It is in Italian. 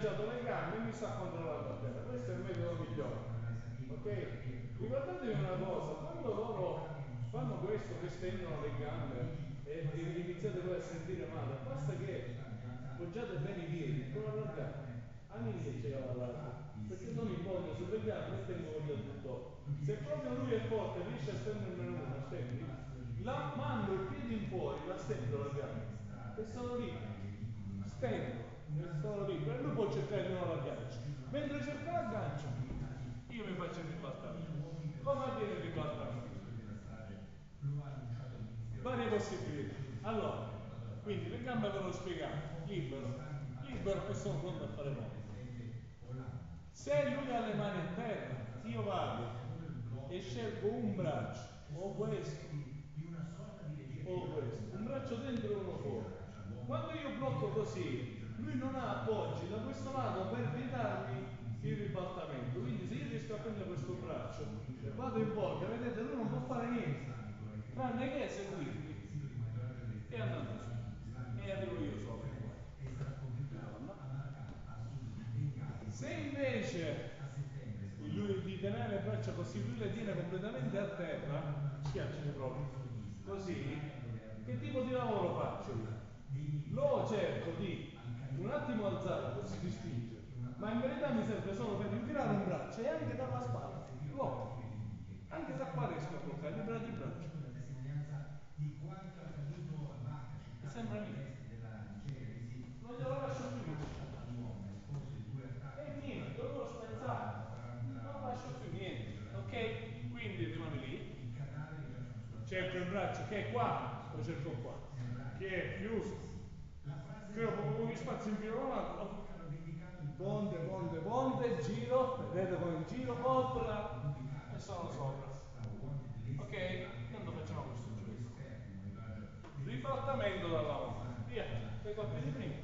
appoggiato le gambe e mi sta controllando a terra. Questo è il metodo migliore. Ok? Ricordatevi una cosa, quando loro fanno questo che stendono le gambe e, e iniziate voi a sentire male, basta che poggiate bene i piedi con la largata. All'inizio c'è la largata perché non mi voglio gambe e tengo io tutto. Se proprio lui è forte, riesce a stendere una, stendi, la mando il piede in fuori, la stendo la gamba. E sono lì. Stendo e sono lì e lui può cercare di non allargarci mentre cerca l'aggancio io mi faccio il ribaltamento come avviene il ribaltamento? varie possibilità. Allora quindi le gambe ve l'ho spiegato libero. Libero e sono pronto a fare moto se lui ha le mani a terra io vado e scelgo un braccio o questo o questo. Un braccio dentro e uno fuori. Quando io blocco così lui non ha appoggi da questo lato per vietarmi il ribaltamento. Quindi se io riesco a prendere questo braccio e vado in volta vedete lui non può fare niente tranne che seguirmi. E andando e arrivo io sopra. Se invece lui di tenere le braccia così lui le tiene completamente a terra schiacciali proprio così che tipo di lavoro faccio? Lo cerco un attimo alzare così di spingere ma in verità mi serve solo per infilare un braccio e anche dalla spalla. Lo anche qua riesco a bloccare il braccio. Mi sembra niente non glielo lascio più. E niente lo spezzato non lascio più niente ok? Quindi rimane lì. Cerco il braccio che è qua lo cerco qua. Che è chiuso creo proprio gli spazi in più avanti ponte ponte ponte giro vedete come giro opera e sono sopra ok quando facciamo questo giro ribaltamento dalla mano via tengo a piedi prima